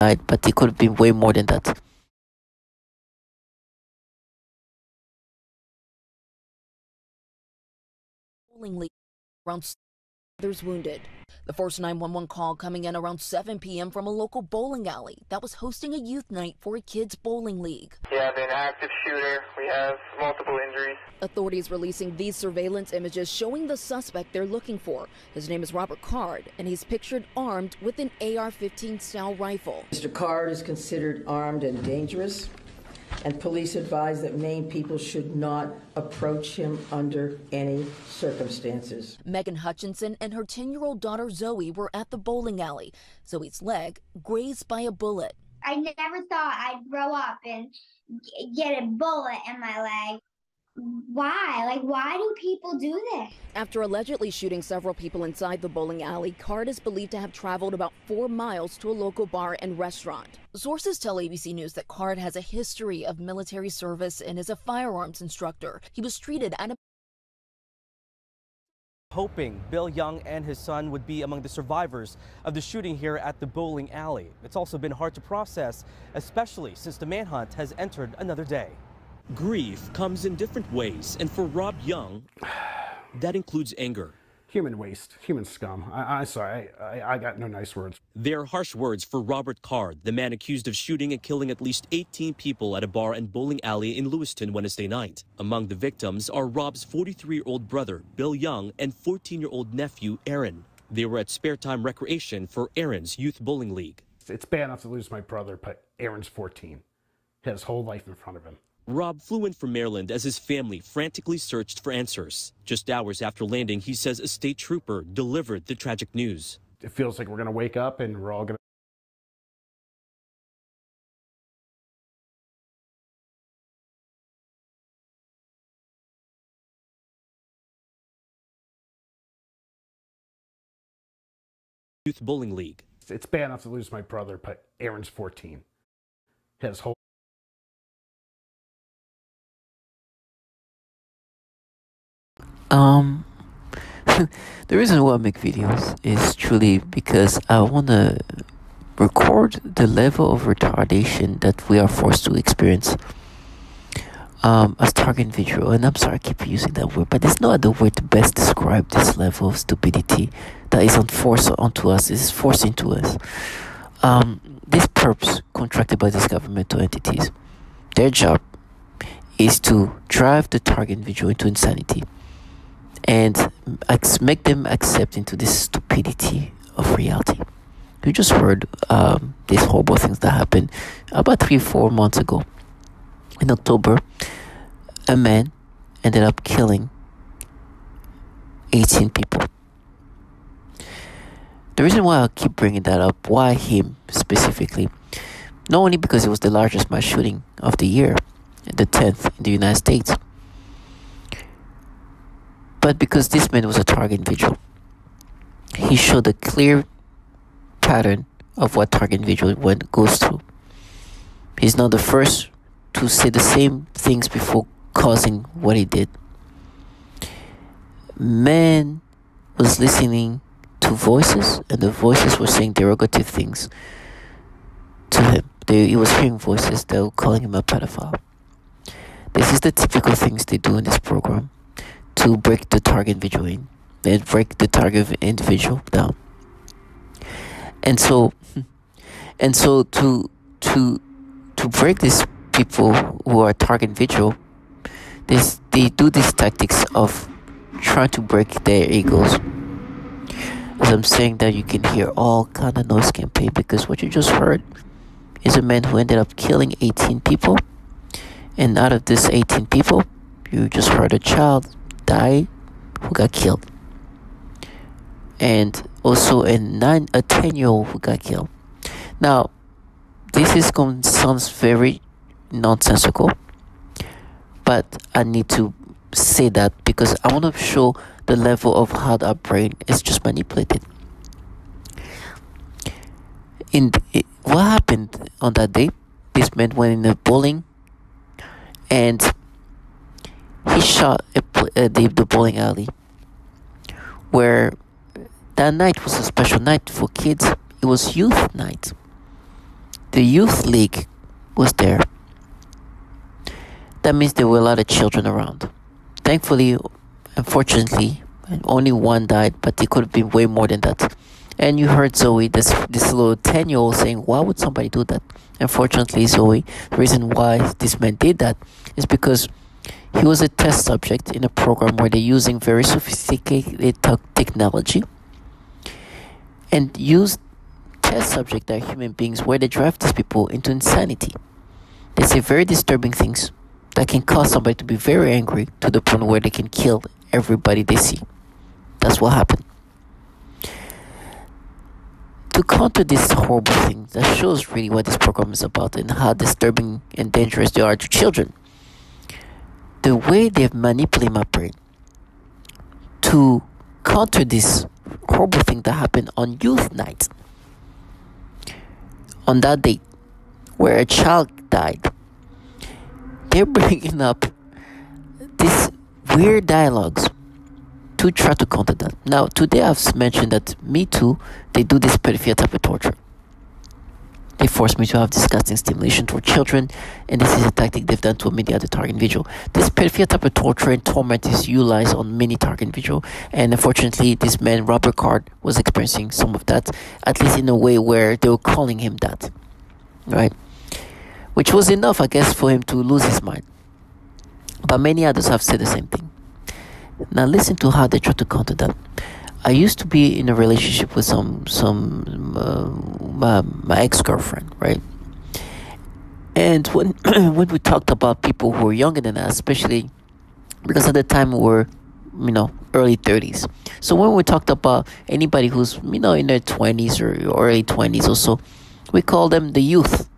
died, but it could have been way more than that. Around others wounded. The first 911 call coming in around 7 p.m. from a local bowling alley that was hosting a youth night for a kids bowling league. We have an active shooter. We have multiple injuries. Authorities releasing these surveillance images showing the suspect they're looking for. His name is Robert Card, and he's pictured armed with an AR-15 style rifle. Mr. Card is considered armed and dangerous and police advised that Maine people should not approach him under any circumstances. Megan Hutchinson and her 10 year old daughter Zoe were at the bowling alley. Zoe's leg grazed by a bullet. I never thought I'd grow up and get a bullet in my leg why? Like, why do people do this? After allegedly shooting several people inside the bowling alley, Card is believed to have traveled about four miles to a local bar and restaurant. Sources tell ABC News that Card has a history of military service and is a firearms instructor. He was treated at a hoping Bill Young and his son would be among the survivors of the shooting here at the bowling alley. It's also been hard to process, especially since the manhunt has entered another day. Grief comes in different ways, and for Rob Young, that includes anger. Human waste, human scum. I, I sorry, I, I got no nice words. They're harsh words for Robert Card, the man accused of shooting and killing at least 18 people at a bar and bowling alley in Lewiston Wednesday night. Among the victims are Rob's 43-year-old brother, Bill Young, and 14-year-old nephew, Aaron. They were at spare time recreation for Aaron's youth bowling league. It's bad enough to lose my brother, but Aaron's 14. He has his whole life in front of him. Rob flew in from Maryland as his family frantically searched for answers. Just hours after landing, he says a state trooper delivered the tragic news. It feels like we're going to wake up and we're all going to. Youth Bowling League. It's bad enough to lose my brother, but Aaron's 14. His whole Um, the reason why I make videos is truly because I want to record the level of retardation that we are forced to experience um, as target individual. And I'm sorry I keep using that word, but there's no other word to best describe this level of stupidity that is enforced onto us, is forced into us. Um, these perps contracted by these governmental entities, their job is to drive the target individual into insanity and make them accept into this stupidity of reality. You just heard um, these horrible things that happened about three, four months ago. In October, a man ended up killing 18 people. The reason why I keep bringing that up, why him specifically, not only because it was the largest mass shooting of the year, the 10th in the United States, but because this man was a target individual, he showed a clear pattern of what target individual goes through. He's not the first to say the same things before causing what he did. Man was listening to voices, and the voices were saying derogative things to him. They, he was hearing voices that were calling him a pedophile. This is the typical things they do in this program to break the target in and break the target individual down. And so, and so to to to break these people who are target individual, this they do these tactics of trying to break their egos. As I'm saying that, you can hear all kind of noise campaign because what you just heard is a man who ended up killing 18 people, and out of this 18 people, you just heard a child died who got killed. And also a nine a 10 year old who got killed. Now this is sounds very nonsensical but i need to say that because i want to show the level of how our brain is just manipulated. In what happened on that day? This man went in a bowling and he shot a, uh, the, the bowling alley where that night was a special night for kids it was youth night the youth league was there, that means there were a lot of children around. Thankfully, unfortunately, only one died, but it could have been way more than that. And you heard Zoe, this this little ten year old, saying, "Why would somebody do that?" Unfortunately, Zoe, the reason why this man did that is because he was a test subject in a program where they're using very sophisticated technology and use test subject that are human beings where they drive these people into insanity. They say very disturbing things that can cause somebody to be very angry to the point where they can kill everybody they see. That's what happened. To counter this horrible thing, that shows really what this program is about and how disturbing and dangerous they are to children the way they've manipulated my brain to counter this horrible thing that happened on youth night. On that date where a child died they're bringing up these weird dialogues to try to counter that. Now today i've mentioned that me too they do this pedophilia type of torture they force me to have disgusting stimulation toward children, and this is a tactic they've done to many other target individual. This pedophilia type of torture and torment is utilized on many target individual, and unfortunately, this man Robert Card was experiencing some of that, at least in a way where they were calling him that, right? Which was enough, I guess, for him to lose his mind. But many others have said the same thing. Now listen to how they try to counter that. I used to be in a relationship with some some uh, my, my ex girlfriend, right? And when when we talked about people who were younger than us, especially because at the time we were, you know, early thirties. So when we talked about anybody who's you know in their twenties or early twenties or so, we call them the youth.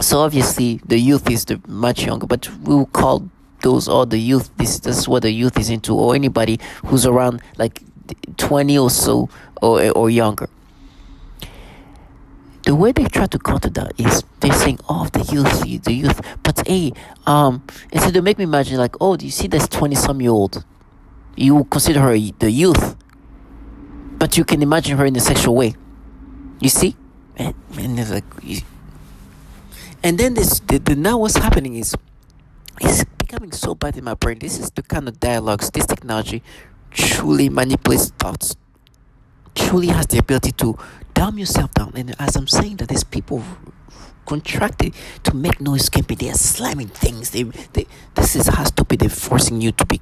So obviously the youth is the much younger, but we call those all the youth. This this is what the youth is into, or anybody who's around like 20 or so or, or younger. The way they try to counter that is they're saying, "Oh, the youth, the youth." But hey, um, and so they make me imagine like, "Oh, do you see this twenty-some-year-old? You consider her the youth, but you can imagine her in a sexual way. You see, and, and like, and then this, the, the now what's happening is, it's becoming so bad in my brain. This is the kind of dialogues this technology truly manipulates thoughts, truly has the ability to dumb yourself down. And as I'm saying that, these people contracted to make noise escaping. They are slamming things. They, they, this is how stupid they're forcing you to be.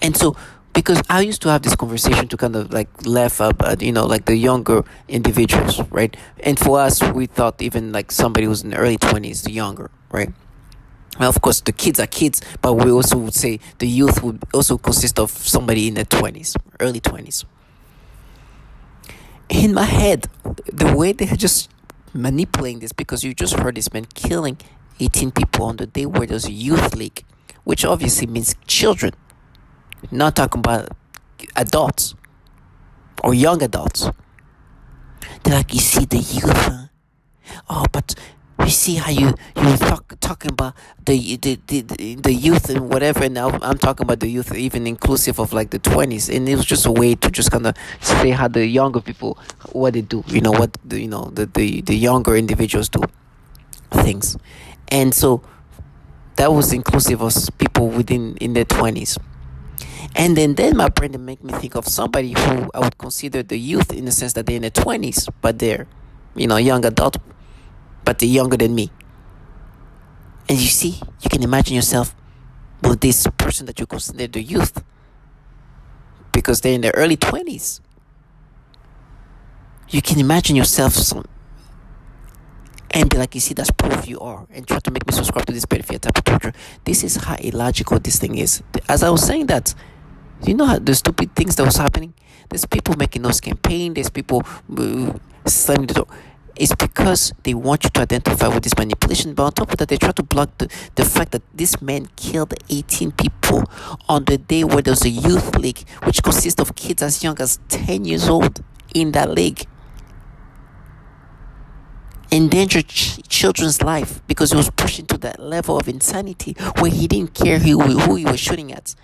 And so, because I used to have this conversation to kind of like laugh at, you know, like the younger individuals, right? And for us, we thought even like somebody who's in the early 20s, the younger, right? Well, of course, the kids are kids, but we also would say the youth would also consist of somebody in their 20s, early 20s. In my head, the way they're just manipulating this, because you just heard this man killing 18 people on the day where there's a youth league, which obviously means children, not talking about adults or young adults. They're like, you see the youth, huh? Oh, but you see how you you talk talking about the the, the the youth and whatever and now I'm talking about the youth even inclusive of like the 20s and it was just a way to just kind of say how the younger people what they do you know what the, you know the, the the younger individuals do things. And so that was inclusive of people within in their 20s and then then my brain make me think of somebody who I would consider the youth in the sense that they're in their 20s but they're you know young adult but they're younger than me. And you see, you can imagine yourself with this person that you consider the youth because they're in their early 20s. You can imagine yourself some, and be like, you see, that's proof you are, and try to make me subscribe to this pedophilia type of torture. This is how illogical this thing is. As I was saying that, you know how the stupid things that was happening? There's people making those campaign, there's people uh, slamming the door it's because they want you to identify with this manipulation. But on top of that, they try to block the, the fact that this man killed 18 people on the day where there was a youth league, which consists of kids as young as 10 years old in that league. Endangered ch- children's life because he was pushing to that level of insanity where he didn't care who, who he was shooting at.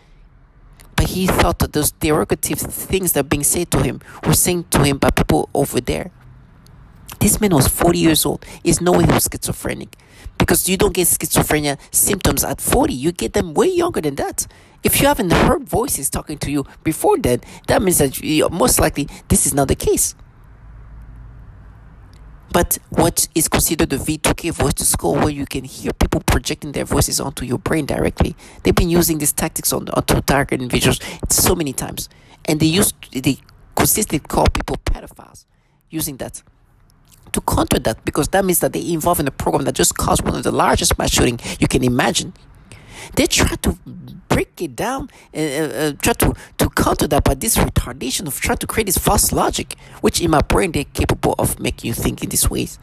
But he thought that those derogative things that are being said to him were saying to him by people over there This man was 40 years old. Is no way he was schizophrenic. Because you don't get schizophrenia symptoms at 40. You get them way younger than that. If you haven't heard voices talking to you before then, that means that you, most likely this is not the case. But what is considered the V2K voice to skull, where you can hear people projecting their voices onto your brain directly, they've been using these tactics on onto target individuals so many times, and they use they consistently call people pedophiles using that to counter that because that means that they involved in a program that just caused one of the largest mass shooting you can imagine. They try to break it down and uh, uh, try to, to counter that by this retardation of trying to create this false logic, which in my brain they're capable of making you think in these ways.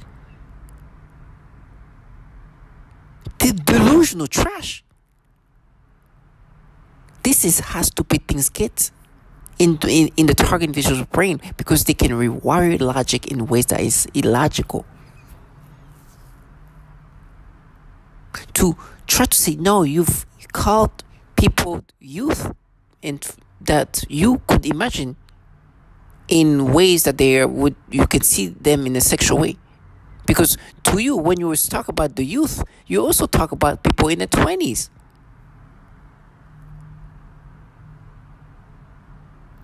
The delusional trash. This is how stupid things get in, in, in the target individual's brain because they can rewire logic in ways that is illogical. To try to say, no, you've called people youth and that you could imagine in ways that they would you can see them in a sexual way because to you when you talk about the youth you also talk about people in the 20s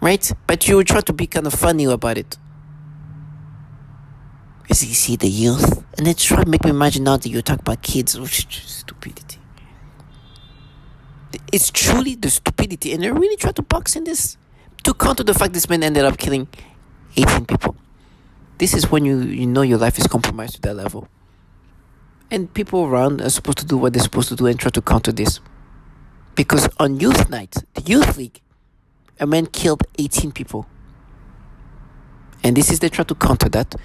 right but you try to be kind of funny about it as you see the youth and then try to make me imagine now that you talk about kids which is stupidity it's truly the stupidity, and they really try to box in this to counter the fact this man ended up killing 18 people. This is when you, you know your life is compromised to that level. And people around are supposed to do what they're supposed to do and try to counter this. Because on youth night, the youth league, a man killed 18 people. And this is they try to counter that.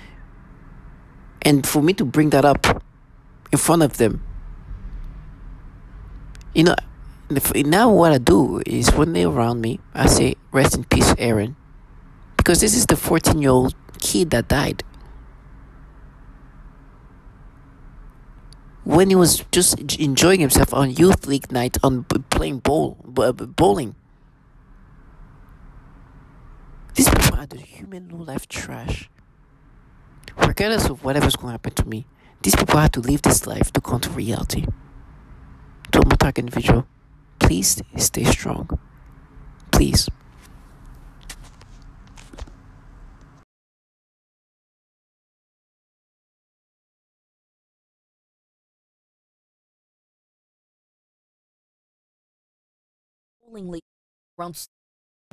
And for me to bring that up in front of them, you know, now what I do is when they're around me, I say, "Rest in peace, Aaron," because this is the 14-year-old kid that died when he was just enjoying himself on youth league night on playing bowl bowling. These people are the human low life trash. Regardless of whatever's going to happen to me, these people have to live this life to come to reality. To a target individual. Please stay strong. Please. around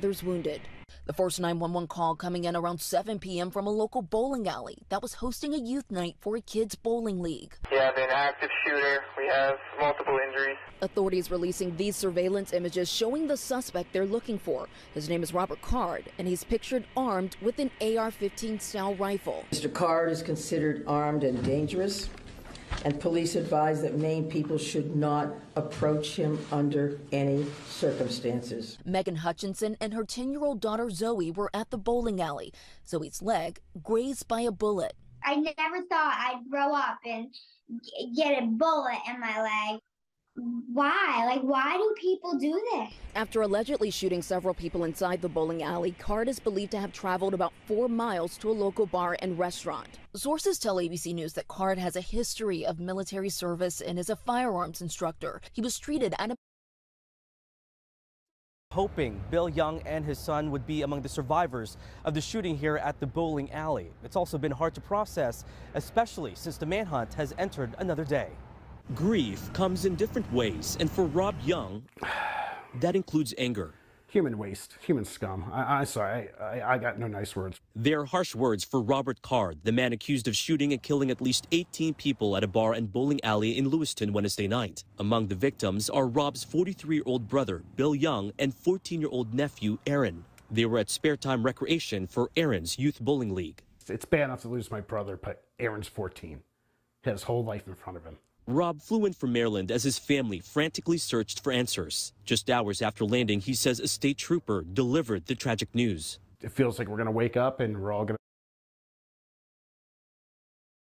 others wounded. The first 911 call coming in around 7 p.m. from a local bowling alley that was hosting a youth night for a kids' bowling league. We have an active shooter. We have multiple injuries. Authorities releasing these surveillance images showing the suspect they're looking for. His name is Robert Card, and he's pictured armed with an AR-15 style rifle. Mr. Card is considered armed and dangerous and police advised that Maine people should not approach him under any circumstances. Megan Hutchinson and her 10 year old daughter Zoe were at the bowling alley. Zoe's leg grazed by a bullet. I never thought I'd grow up and get a bullet in my leg why? Like, why do people do this? After allegedly shooting several people inside the bowling alley, Card is believed to have traveled about four miles to a local bar and restaurant. Sources tell ABC News that Card has a history of military service and is a firearms instructor. He was treated at a hoping Bill Young and his son would be among the survivors of the shooting here at the bowling alley. It's also been hard to process, especially since the manhunt has entered another day. Grief comes in different ways, and for Rob Young, that includes anger. Human waste, human scum. I, I sorry, I, I, I got no nice words. They're harsh words for Robert Card, the man accused of shooting and killing at least 18 people at a bar and bowling alley in Lewiston Wednesday night. Among the victims are Rob's 43-year-old brother, Bill Young, and 14-year-old nephew, Aaron. They were at spare time recreation for Aaron's youth bowling league. It's bad enough to lose my brother, but Aaron's 14. He has whole life in front of him. Rob flew in from Maryland as his family frantically searched for answers. Just hours after landing, he says a state trooper delivered the tragic news. It feels like we're going to wake up and we're all going to